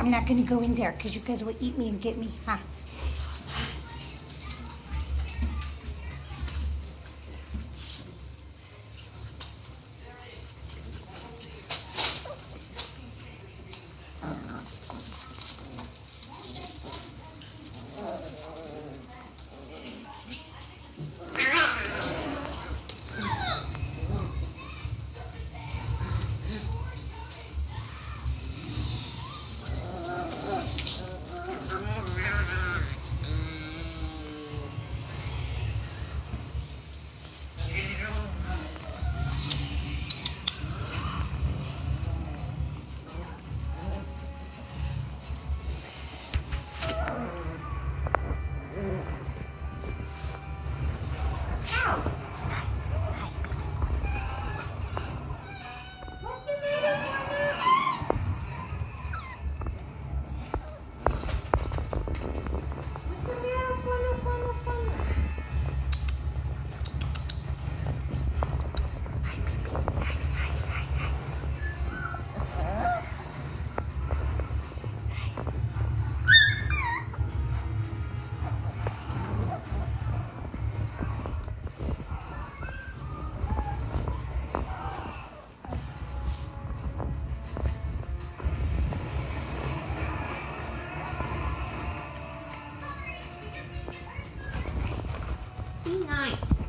I'm not gonna go in there because you guys will eat me and get me, huh? Be nice.